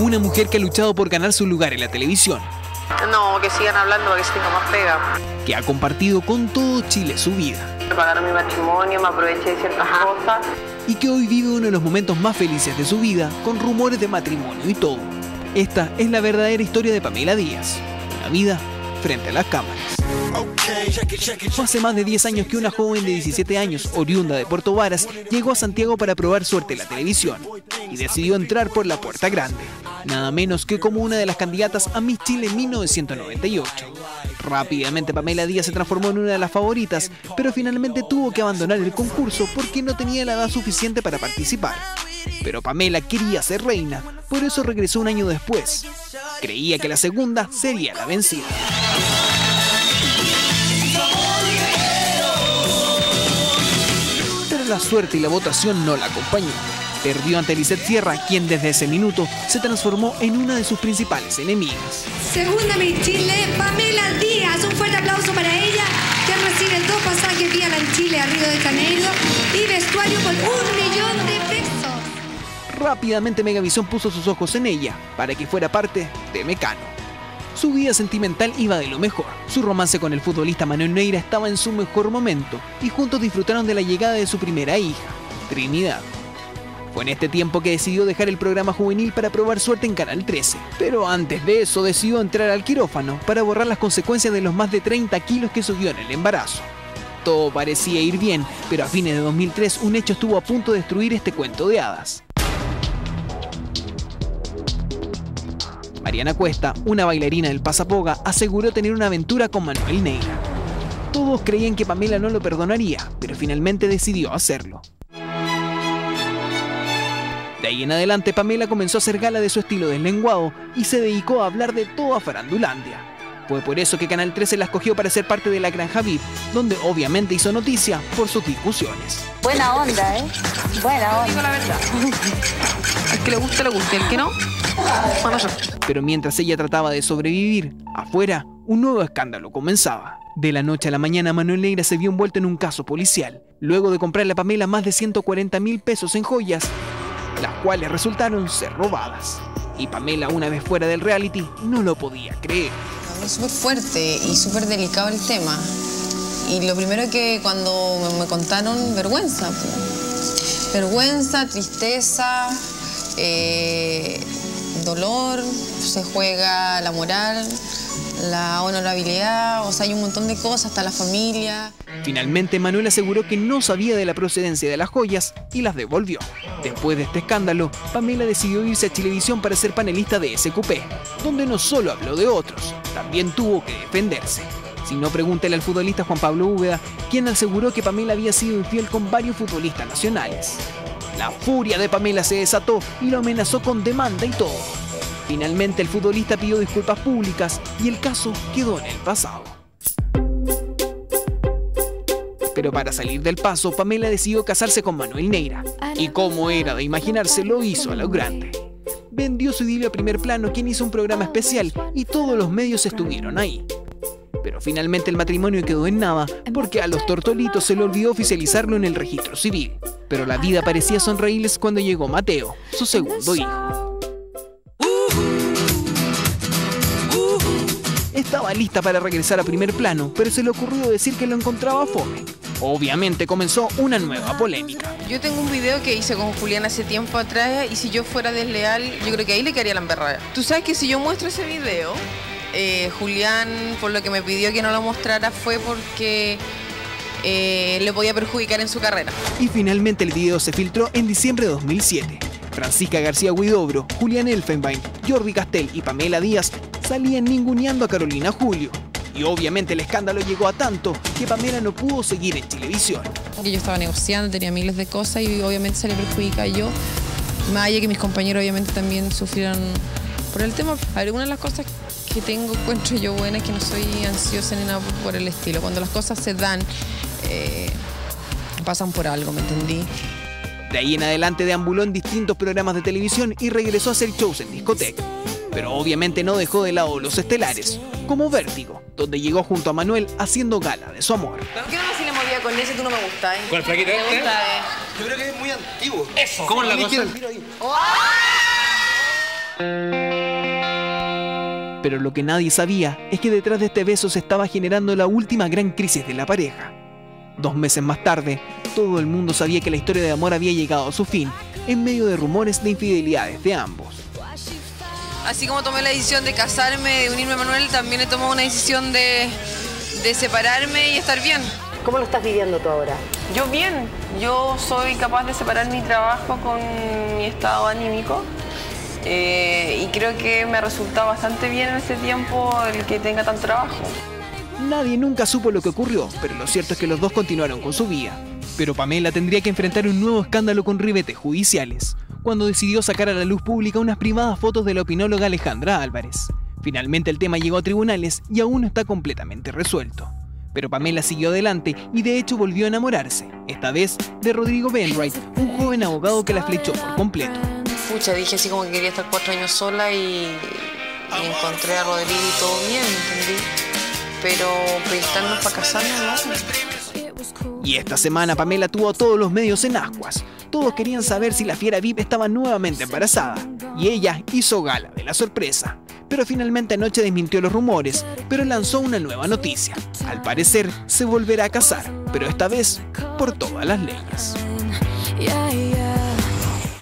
Una mujer que ha luchado por ganar su lugar en la televisión. No, que sigan hablando para que se tenga más pega. Que ha compartido con todo Chile su vida. Me pagaron mi matrimonio, me aproveché de ciertas cosas. Y que hoy vive uno de los momentos más felices de su vida, con rumores de matrimonio y todo. Esta es la verdadera historia de Pamela Díaz. Una vida frente a las cámaras. Fue hace más de 10 años que una joven de 17 años, oriunda de Puerto Varas, llegó a Santiago para probar suerte en la televisión y decidió entrar por la puerta grande, nada menos que como una de las candidatas a Miss Chile en 1998. Rápidamente Pamela Díaz se transformó en una de las favoritas, pero finalmente tuvo que abandonar el concurso porque no tenía la edad suficiente para participar. Pero Pamela quería ser reina, por eso regresó un año después. Creía que la segunda sería la vencida. La suerte y la votación no la acompañó. Perdió ante Lisette Sierra, quien desde ese minuto se transformó en una de sus principales enemigas. Segunda Miss Chile, Pamela Díaz. Un fuerte aplauso para ella, que recibe dos pasajes vía en Chile a Río de Janeiro y vestuario por un millón de pesos. Rápidamente Megavisión puso sus ojos en ella para que fuera parte de Mecano. Su vida sentimental iba de lo mejor. Su romance con el futbolista Manuel Neira estaba en su mejor momento y juntos disfrutaron de la llegada de su primera hija, Trinidad. Fue en este tiempo que decidió dejar el programa juvenil para probar suerte en Canal 13. Pero antes de eso decidió entrar al quirófano para borrar las consecuencias de los más de 30 kilos que subió en el embarazo. Todo parecía ir bien, pero a fines de 2003 un hecho estuvo a punto de destruir este cuento de hadas. Mariana Cuesta, una bailarina del Pasapoga, aseguró tener una aventura con Manuel Neira. Todos creían que Pamela no lo perdonaría, pero finalmente decidió hacerlo. De ahí en adelante, Pamela comenzó a hacer gala de su estilo deslenguado y se dedicó a hablar de toda Farandulandia. Fue por eso que Canal 13 la escogió para ser parte de la Granja VIP, donde obviamente hizo noticia por sus discusiones. Buena onda, ¿eh? Buena onda. Digo la verdad. El que le guste, le guste. El que no. Pero mientras ella trataba de sobrevivir, afuera, un nuevo escándalo comenzaba. De la noche a la mañana, Manuel Neira se vio envuelto en un caso policial, luego de comprarle a Pamela más de 140 mil pesos en joyas, las cuales resultaron ser robadas. Y Pamela, una vez fuera del reality, no lo podía creer. Es súper fuerte y súper delicado el tema. Y lo primero que cuando me, contaron, vergüenza. Vergüenza, tristeza, eh, dolor, se juega la moral, la honorabilidad, o sea, hay un montón de cosas, hasta la familia. Finalmente, Manuel aseguró que no sabía de la procedencia de las joyas y las devolvió. Después de este escándalo, Pamela decidió irse a Televisión para ser panelista de SQP, donde no solo habló de otros, también tuvo que defenderse. Si no, pregúntele al futbolista Juan Pablo Úbeda, quien aseguró que Pamela había sido infiel con varios futbolistas nacionales. La furia de Pamela se desató y lo amenazó con demanda y todo. Finalmente el futbolista pidió disculpas públicas y el caso quedó en el pasado. Pero para salir del paso, Pamela decidió casarse con Manuel Neira. Y como era de imaginarse, lo hizo a lo grande. Vendió su idilio a primer plano, quien hizo un programa especial y todos los medios estuvieron ahí. Pero finalmente el matrimonio quedó en nada porque a los tortolitos se le olvidó oficializarlo en el registro civil. Pero la vida parecía sonreírles cuando llegó Mateo, su segundo hijo. Estaba lista para regresar a primer plano, pero se le ocurrió decir que lo encontraba fome. Obviamente comenzó una nueva polémica. Yo tengo un video que hice con Julián hace tiempo atrás y si yo fuera desleal, yo creo que ahí le quedaría la embarrada. Tú sabes que si yo muestro ese video, eh, Julián, por lo que me pidió que no lo mostrara, fue porque eh, le podía perjudicar en su carrera. Y finalmente el video se filtró en diciembre de 2007. Francisca García Huidobro, Julián Elfenbein, Jordi Castel y Pamela Díaz salían ninguneando a Carolina Julio. Y obviamente el escándalo llegó a tanto que Pamela no pudo seguir en televisión. Yo estaba negociando, tenía miles de cosas y obviamente se le perjudica yo. Más allá que mis compañeros obviamente también sufrieron por el tema. Algunas de las cosas que tengo, encuentro yo buena es que no soy ansiosa ni nada por el estilo. Cuando las cosas se dan, eh, pasan por algo, ¿me entendí? De ahí en adelante deambuló en distintos programas de televisión y regresó a hacer shows en discoteca. Pero obviamente no dejó de lado los estelares, como Vértigo, donde llegó junto a Manuel haciendo gala de su amor. ¿Por qué no me le movía con ese? Tú no me gustas, ¿eh? ¿Con el flaquito este? gusta, eh. Yo creo que es muy antiguo. Eso. ¿Cómo es la cosa? Mira ahí. Pero lo que nadie sabía es que detrás de este beso se estaba generando la última gran crisis de la pareja. Dos meses más tarde, todo el mundo sabía que la historia de amor había llegado a su fin, en medio de rumores de infidelidades de ambos. Así como tomé la decisión de casarme, de unirme a Manuel, también he tomado una decisión de, de separarme y estar bien. ¿Cómo lo estás viviendo tú ahora? Yo bien, yo soy capaz de separar mi trabajo con mi estado anímico eh, y creo que me ha resultado bastante bien en este tiempo el que tenga tanto trabajo. Nadie nunca supo lo que ocurrió, pero lo cierto es que los dos continuaron con su vida. Pero Pamela tendría que enfrentar un nuevo escándalo con ribetes judiciales, cuando decidió sacar a la luz pública unas privadas fotos de la opinóloga Alejandra Álvarez. Finalmente el tema llegó a tribunales y aún no está completamente resuelto. Pero Pamela siguió adelante y de hecho volvió a enamorarse, esta vez de Rodrigo Benwright, un joven abogado que la flechó por completo. Pucha, dije así como que quería estar cuatro años sola y, encontré a Rodrigo y todo bien, ¿entendí? Pero proyectarnos para casarnos, no. Y esta semana Pamela tuvo a todos los medios en ascuas. Todos querían saber si la fiera VIP estaba nuevamente embarazada. Y ella hizo gala de la sorpresa. Pero finalmente anoche desmintió los rumores, pero lanzó una nueva noticia. Al parecer se volverá a casar, pero esta vez por todas las leyes.